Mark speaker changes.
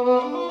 Speaker 1: Oh.